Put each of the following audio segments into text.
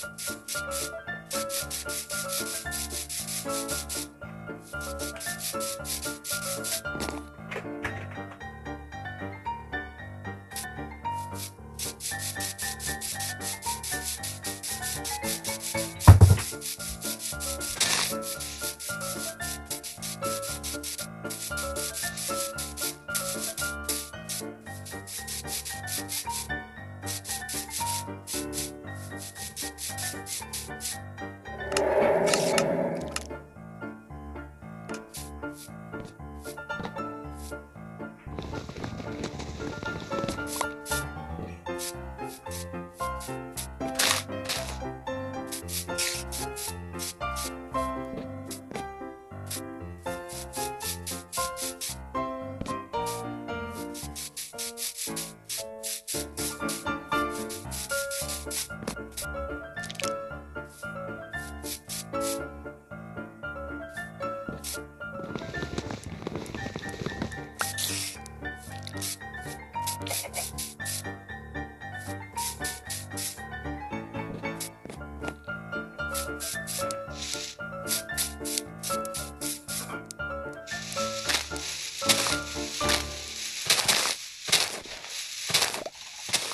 Thank you.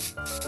you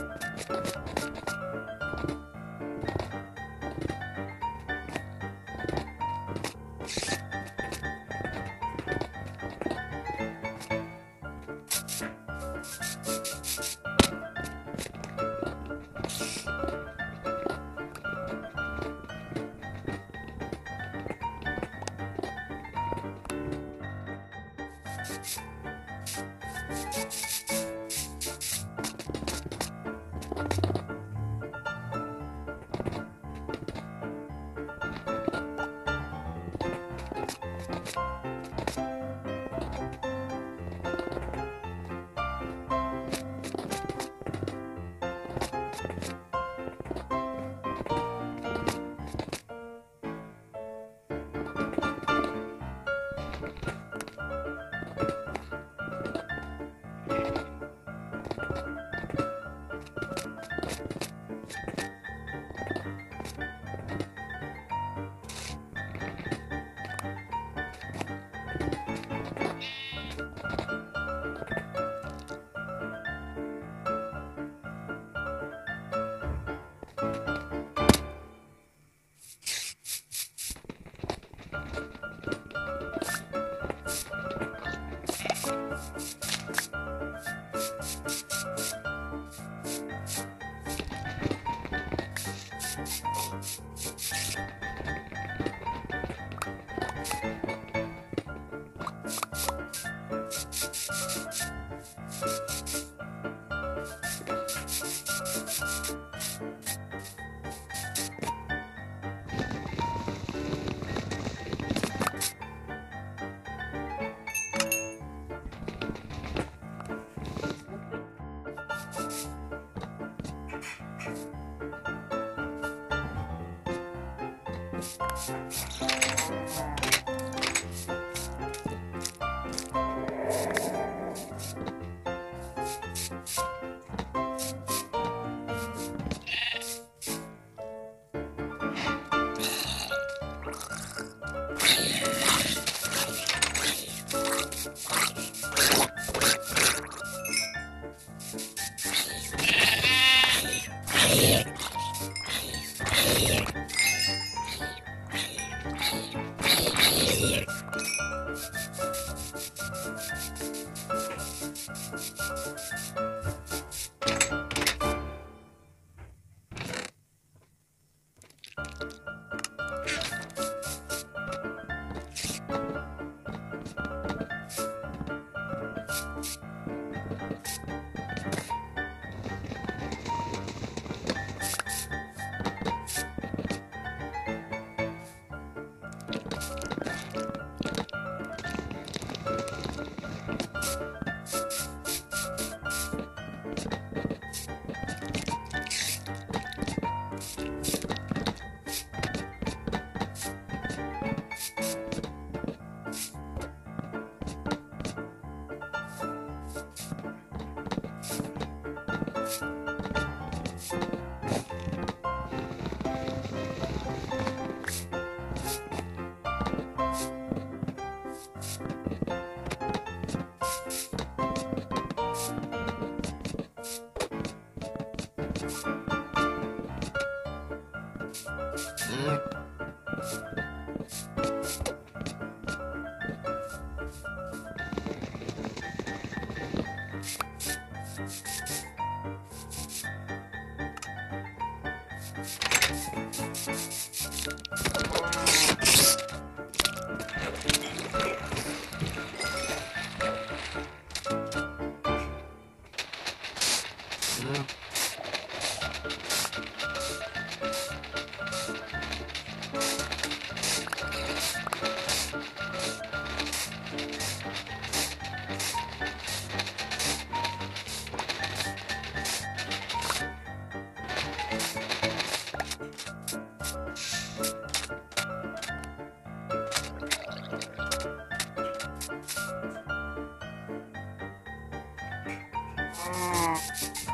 Mm-hmm. Mm-hmm.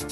You.